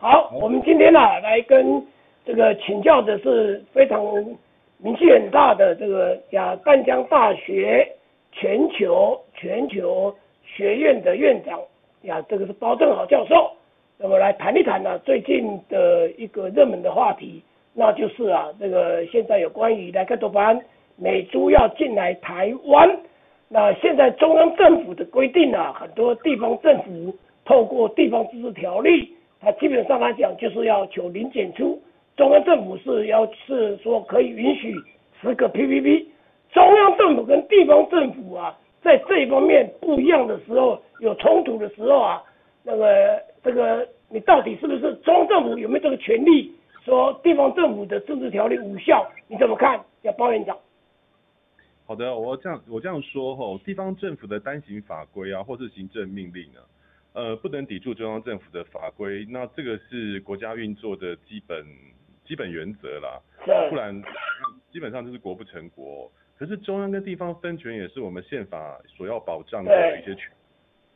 好，我们今天呢来跟这个请教的是非常名气很大的这个亚淡江大学全球全球学院的院长呀，这个是包正豪教授。那么来谈一谈呢最近的一个热门的话题，那就是啊这个现在有关于莱克多巴胺美猪要进来台湾，那现在中央政府的规定啊，很多地方政府透过地方自治条例。它基本上来讲就是要求零检出，中央政府是要是说可以允许十个 PPP，中央政府跟地方政府啊，在这一方面不一样的时候，有冲突的时候啊，那个这个你到底是不是中央政府有没有这个权利说地方政府的自治条例无效？你怎么看？要包院长。好的，我这样我这样说吼，地方政府的单行法规啊，或是行政命令呢？呃，不能抵触中央政府的法规，那这个是国家运作的基本基本原则啦。不然基本上就是国不成国。可是中央跟地方分权也是我们宪法所要保障的一些权。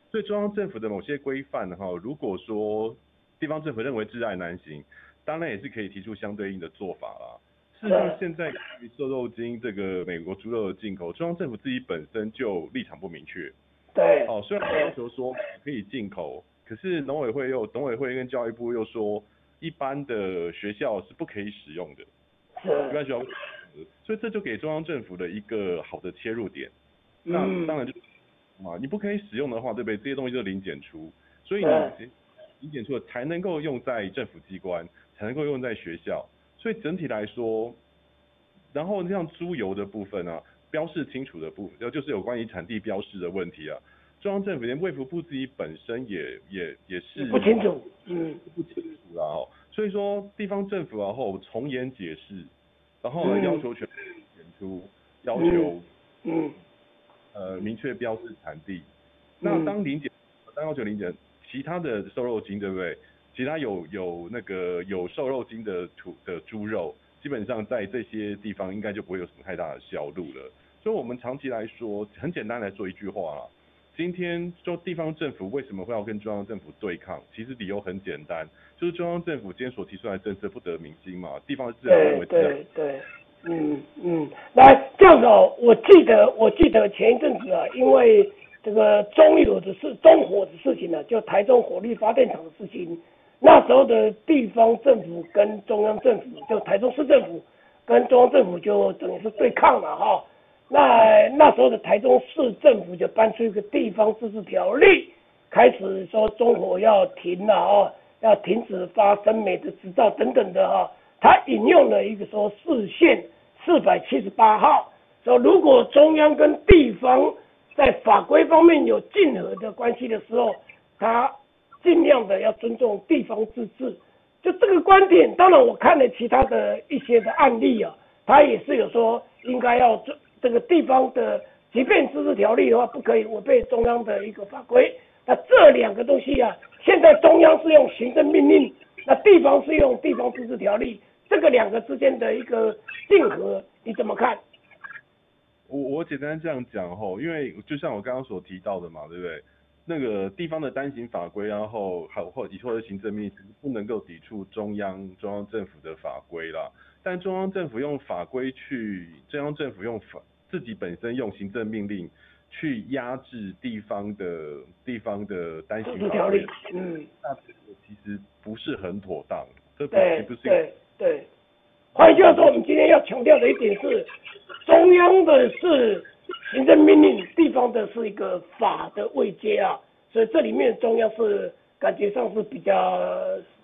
所以中央政府的某些规范哈，如果说地方政府认为挚爱难行，当然也是可以提出相对应的做法啦。事实上，现在瘦肉精这个美国猪肉的进口，中央政府自己本身就立场不明确。对，哦，虽然要求说可以进口，可是农委会又农委会跟教育部又说，一般的学校是不可以使用的，一般学校，所以这就给中央政府的一个好的切入点。那当然就，嘛，你不可以使用的话，对不对？这些东西就零检出，所以你零检出才能够用在政府机关，才能够用在学校。所以整体来说，然后像猪油的部分啊。标示清楚的部分，就是有关于产地标示的问题啊。中央政府连卫福部自己本身也也也是不清楚，嗯，不清楚啦哦。所以说地方政府然后从严解释，然后要求全检出，要求嗯呃明确标示产地。那当零检，当要求零检，其他的瘦肉精对不对？其他有有那个有瘦肉精的土的猪肉，基本上在这些地方应该就不会有什么太大的销路了。所以，我们长期来说，很简单来说一句话啦。今天就地方政府为什么会要跟中央政府对抗？其实理由很简单，就是中央政府今天所提出来的政策不得民心嘛。地方自然认为对对，嗯嗯。来，这样子哦，我记得我记得前一阵子啊，因为这个中油的事、中火的事情呢，就台中火力发电厂的事情，那时候的地方政府跟中央政府，就台中市政府跟中央政府就等于是对抗了哈。那那时候的台中市政府就搬出一个地方自治条例，开始说中火要停了啊，要停止发生美的执照等等的哈。他引用了一个说市县四百七十八号，说如果中央跟地方在法规方面有竞合的关系的时候，他尽量的要尊重地方自治。就这个观点，当然我看了其他的一些的案例啊，他也是有说应该要尊。这个地方的，即便自治条例的话，不可以违背中央的一个法规。那这两个东西啊，现在中央是用行政命令，那地方是用地方自治条例，这个两个之间的一个竞合，你怎么看？我我简单这样讲吼，因为就像我刚刚所提到的嘛，对不对？那个地方的单行法规，然后还或以后的行政命令不能够抵触中央中央政府的法规啦。但中央政府用法规去，中央政府用法。自己本身用行政命令去压制地方的地方的单行条例，嗯，那其实不是很妥当，这对不是对对。换句话说，我们今天要强调的一点是，中央的是行政命令，地方的是一个法的位阶啊，所以这里面中央是感觉上是比较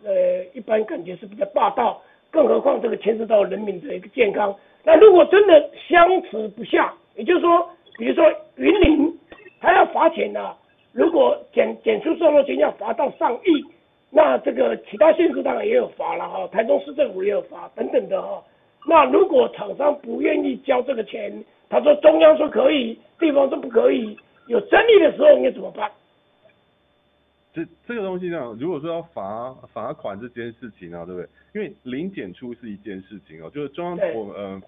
呃，一般感觉是比较霸道，更何况这个牵涉到人民的一个健康。那如果真的相持不下，也就是说，比如说云林，他要罚钱的，如果减减出售肉金要罚到上亿，那这个其他县市当然也有罚了哈，台中市政府也有罚等等的哈。那如果厂商不愿意交这个钱，他说中央说可以，地方说不可以，有争议的时候应该怎么办？这这个东西呢，如果说要罚罚款这件事情啊，对不对？因为零检出是一件事情哦，就是中央我呃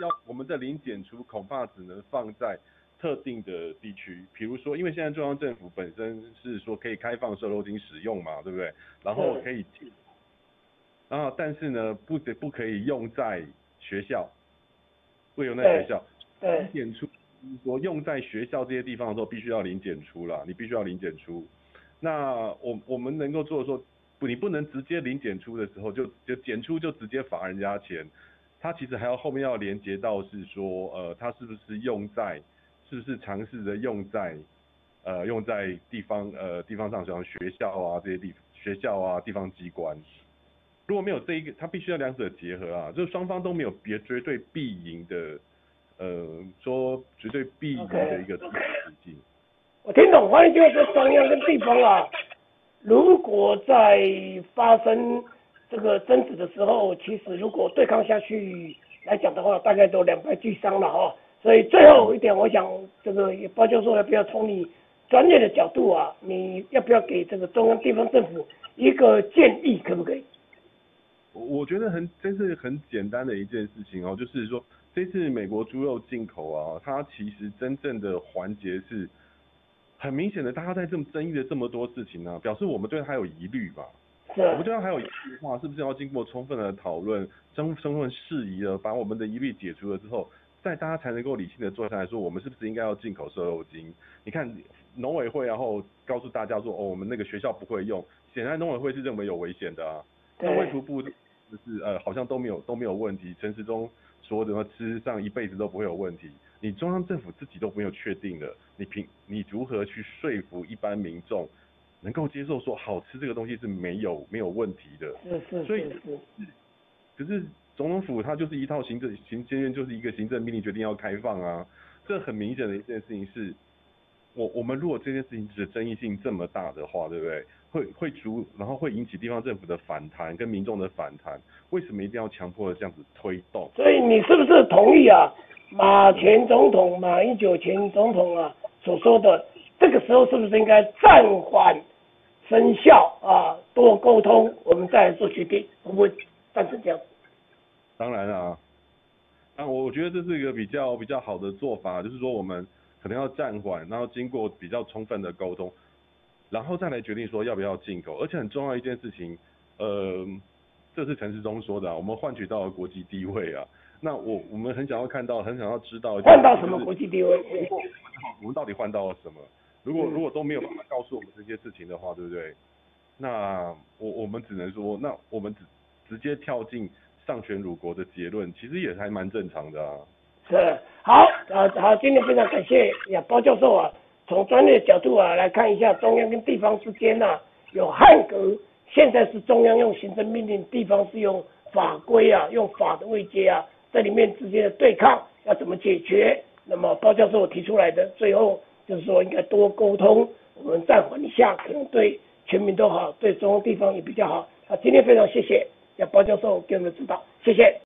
要我们的零检出恐怕只能放在特定的地区，比如说，因为现在中央政府本身是说可以开放瘦肉精使用嘛，对不对？然后可以然后但是呢，不得不可以用在学校，不用在学校。零检出，说用在学校这些地方的时候，必须要零检出了，你必须要零检出。那我我们能够做的说，不，你不能直接零检出的时候就就检出就直接罚人家钱，他其实还要后面要连接到是说，呃，他是不是用在，是不是尝试着用在，呃，用在地方呃地方上像学校啊这些地学校啊地方机关，如果没有这一个，他必须要两者结合啊，就是双方都没有别绝对必赢的，呃，说绝对必赢的一个途径。我听懂，反正就是中央跟地方啊，如果在发生这个争执的时候，其实如果对抗下去来讲的话，大概都两败俱伤了哈。所以最后一点，我想这个包教授要不要从你专业的角度啊，你要不要给这个中央地方政府一个建议，可不可以？我觉得很，真是很简单的一件事情哦，就是说这次美国猪肉进口啊，它其实真正的环节是。很明显的，大家在这么争议的这么多事情呢，表示我们对它有疑虑吧？是。我们对它还有疑虑的话，是不是要经过充分的讨论、充充分事宜的把我们的疑虑解除了之后，再大家才能够理性的坐下来说，我们是不是应该要进口瘦肉精？你看农委会然后告诉大家说，哦，我们那个学校不会用，显然农委会是认为有危险的啊。那卫福部就是呃，好像都没有都没有问题，陈时中说什么吃上一辈子都不会有问题。你中央政府自己都没有确定的，你凭你如何去说服一般民众能够接受说好吃这个东西是没有没有问题的？是是所以可是总统府它就是一套行政行政院就是一个行政命令决定要开放啊，这很明显的一件事情是，我我们如果这件事情的争议性这么大的话，对不对？会会逐然后会引起地方政府的反弹跟民众的反弹，为什么一定要强迫的这样子推动？所以你是不是同意啊？马前总统、马英九前总统啊所说的，这个时候是不是应该暂缓生效啊？多沟通，我们再做决定，会不会赞成这样？当然啊，啊，我觉得这是一个比较比较好的做法，就是说我们可能要暂缓，然后经过比较充分的沟通，然后再来决定说要不要进口。而且很重要一件事情，呃，这是陈世忠说的，啊，我们换取到了国际地位啊。那我我们很想要看到，很想要知道换到什么国际地位？我们到底换到了什么？如果如果都没有办法告诉我们这些事情的话，对不对？那我我们只能说，那我们直直接跳进上权辱国的结论，其实也还蛮正常的啊。是，好，啊好，今天非常感谢呀包教授啊，从专业的角度啊来看一下中央跟地方之间呐有汉格，现在是中央用行政命令，地方是用法规啊，用法的位阶啊。在里面之间的对抗要怎么解决？那么包教授提出来的最后就是说应该多沟通，我们暂缓一下，可能对全民都好，对中央地方也比较好。啊，今天非常谢谢要包教授给我们指导，谢谢。